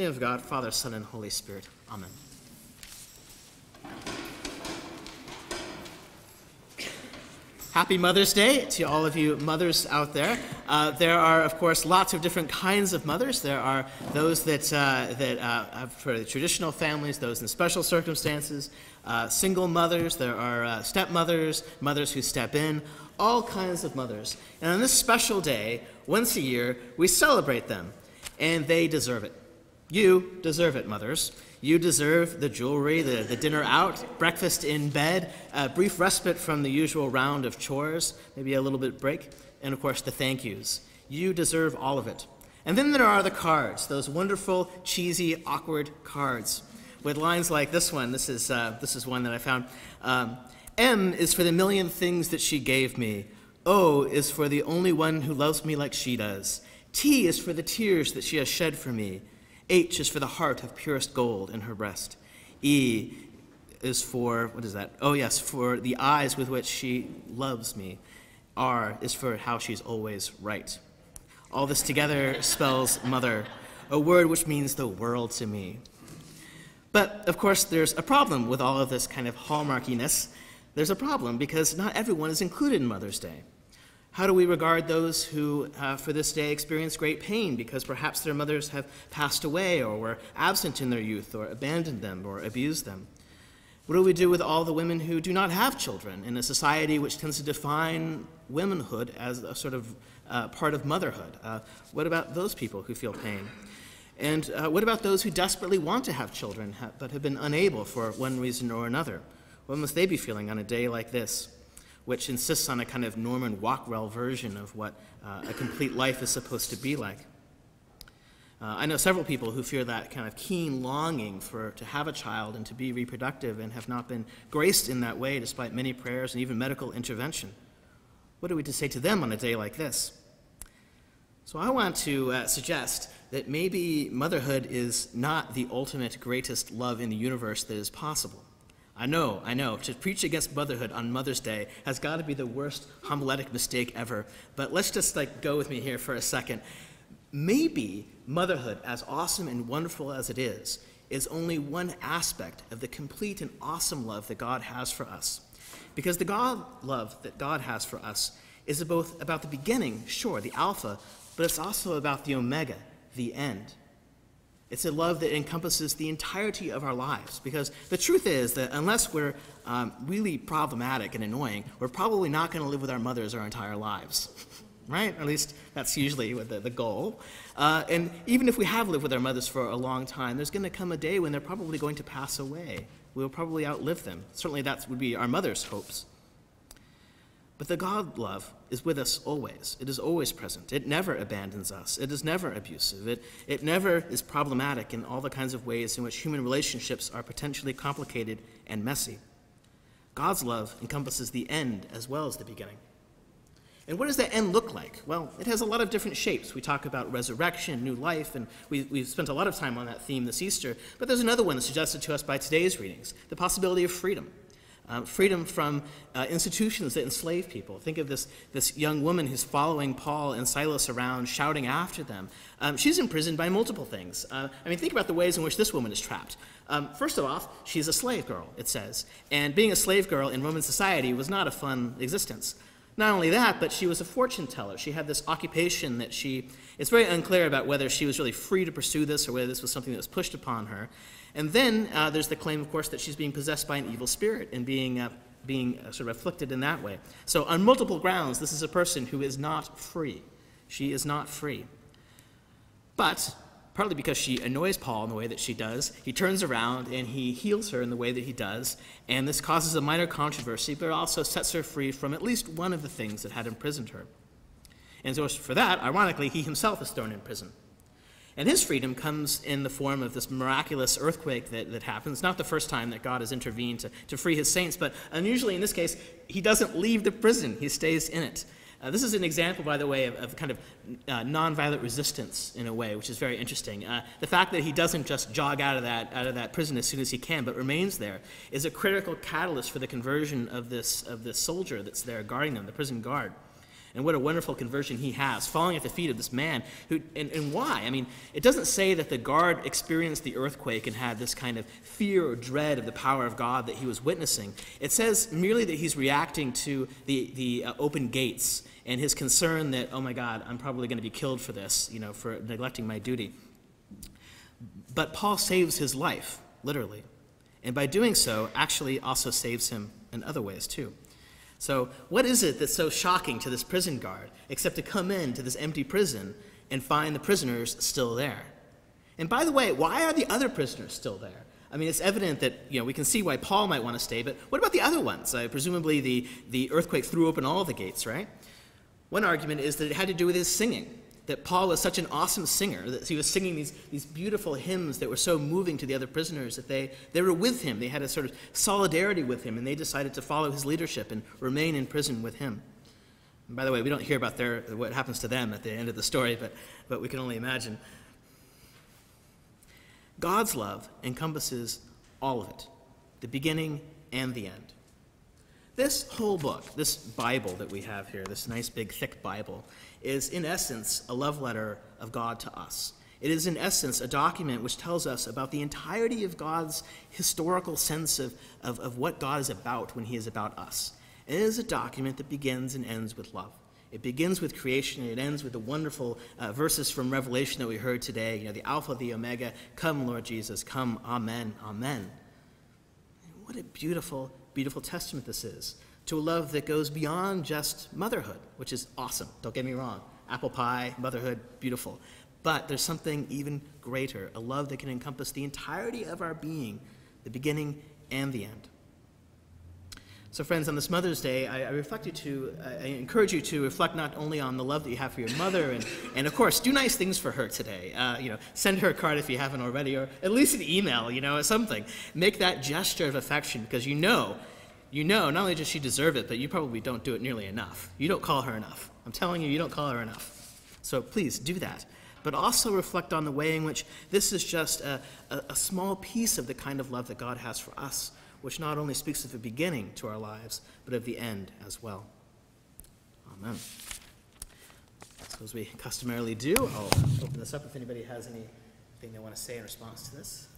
Name of God, Father, Son, and Holy Spirit. Amen. Happy Mother's Day to all of you mothers out there. Uh, there are, of course, lots of different kinds of mothers. There are those that, uh, that uh, for the traditional families, those in special circumstances, uh, single mothers, there are uh, stepmothers, mothers who step in, all kinds of mothers. And on this special day, once a year, we celebrate them, and they deserve it. You deserve it, mothers. You deserve the jewelry, the, the dinner out, breakfast in bed, a brief respite from the usual round of chores, maybe a little bit break, and of course the thank yous. You deserve all of it. And then there are the cards, those wonderful, cheesy, awkward cards with lines like this one. This is, uh, this is one that I found. Um, M is for the million things that she gave me. O is for the only one who loves me like she does. T is for the tears that she has shed for me. H is for the heart of purest gold in her breast. E is for, what is that? Oh, yes, for the eyes with which she loves me. R is for how she's always right. All this together spells mother, a word which means the world to me. But of course, there's a problem with all of this kind of hallmarkiness. There's a problem because not everyone is included in Mother's Day. How do we regard those who, uh, for this day, experience great pain because perhaps their mothers have passed away or were absent in their youth or abandoned them or abused them? What do we do with all the women who do not have children in a society which tends to define womanhood as a sort of uh, part of motherhood? Uh, what about those people who feel pain? And uh, what about those who desperately want to have children but have been unable for one reason or another? What must they be feeling on a day like this? Which insists on a kind of Norman Rockwell version of what uh, a complete life is supposed to be like. Uh, I know several people who fear that kind of keen longing for to have a child and to be reproductive and have not been graced in that way despite many prayers and even medical intervention. What are we to say to them on a day like this? So I want to uh, suggest that maybe motherhood is not the ultimate greatest love in the universe that is possible. I know, I know. To preach against motherhood on Mother's Day has got to be the worst homiletic mistake ever. But let's just like go with me here for a second. Maybe motherhood, as awesome and wonderful as it is, is only one aspect of the complete and awesome love that God has for us. Because the God love that God has for us is both about the beginning, sure, the alpha, but it's also about the omega, the end. It's a love that encompasses the entirety of our lives. Because the truth is that unless we're um, really problematic and annoying, we're probably not going to live with our mothers our entire lives. right? At least that's usually the, the goal. Uh, and even if we have lived with our mothers for a long time, there's going to come a day when they're probably going to pass away. We'll probably outlive them. Certainly, that would be our mother's hopes. But the God love is with us always. It is always present. It never abandons us. It is never abusive. It, it never is problematic in all the kinds of ways in which human relationships are potentially complicated and messy. God's love encompasses the end as well as the beginning. And what does that end look like? Well, it has a lot of different shapes. We talk about resurrection, new life, and we, we've spent a lot of time on that theme this Easter. But there's another one suggested to us by today's readings the possibility of freedom. Um, freedom from uh, institutions that enslave people. Think of this, this young woman who's following Paul and Silas around, shouting after them. Um, she's imprisoned by multiple things. Uh, I mean, think about the ways in which this woman is trapped. Um, first of all, she's a slave girl, it says. And being a slave girl in Roman society was not a fun existence. Not only that, but she was a fortune teller. She had this occupation that she, it's very unclear about whether she was really free to pursue this or whether this was something that was pushed upon her. And then uh, there's the claim, of course, that she's being possessed by an evil spirit and being, uh, being uh, sort of afflicted in that way. So, on multiple grounds, this is a person who is not free. She is not free. But, partly because she annoys Paul in the way that she does, he turns around and he heals her in the way that he does. And this causes a minor controversy, but also sets her free from at least one of the things that had imprisoned her. And so, for that, ironically, he himself is thrown in prison. And his freedom comes in the form of this miraculous earthquake that, that happens. Not the first time that God has intervened to, to free his saints, but unusually in this case, he doesn't leave the prison, he stays in it. Uh, this is an example, by the way, of, of kind of uh, nonviolent resistance in a way, which is very interesting. Uh, the fact that he doesn't just jog out of, that, out of that prison as soon as he can, but remains there, is a critical catalyst for the conversion of this, of this soldier that's there guarding them, the prison guard. And what a wonderful conversion he has, falling at the feet of this man. Who, and, and why? I mean, it doesn't say that the guard experienced the earthquake and had this kind of fear or dread of the power of God that he was witnessing. It says merely that he's reacting to the, the uh, open gates and his concern that, oh my God, I'm probably going to be killed for this, you know, for neglecting my duty. But Paul saves his life, literally. And by doing so, actually also saves him in other ways too. So, what is it that's so shocking to this prison guard except to come into this empty prison and find the prisoners still there? And by the way, why are the other prisoners still there? I mean, it's evident that you know we can see why Paul might want to stay, but what about the other ones? Uh, presumably, the, the earthquake threw open all the gates, right? One argument is that it had to do with his singing that Paul was such an awesome singer, that he was singing these, these beautiful hymns that were so moving to the other prisoners that they, they were with him. They had a sort of solidarity with him, and they decided to follow his leadership and remain in prison with him. And by the way, we don't hear about their, what happens to them at the end of the story, but, but we can only imagine. God's love encompasses all of it, the beginning and the end. This whole book, this Bible that we have here, this nice big thick Bible, is in essence a love letter of God to us. It is in essence a document which tells us about the entirety of God's historical sense of, of, of what God is about when he is about us. It is a document that begins and ends with love. It begins with creation and it ends with the wonderful uh, verses from Revelation that we heard today. You know, the Alpha, the Omega. Come, Lord Jesus. Come. Amen. Amen. What a beautiful beautiful testament this is to a love that goes beyond just motherhood, which is awesome. Don't get me wrong. Apple pie, motherhood, beautiful. But there's something even greater a love that can encompass the entirety of our being, the beginning and the end. So, friends, on this Mother's Day, I, I I encourage you to reflect not only on the love that you have for your mother, and, and of course, do nice things for her today. Uh, you know, send her a card if you haven't already, or at least an email, you know, or something. Make that gesture of affection because you know, you know, not only does she deserve it, but you probably don't do it nearly enough. You don't call her enough. I'm telling you, you don't call her enough. So please do that. But also reflect on the way in which this is just a, a, a small piece of the kind of love that God has for us which not only speaks of the beginning to our lives, but of the end as well. Amen. So, as we customarily do, I'll open this up if anybody has anything they want to say in response to this.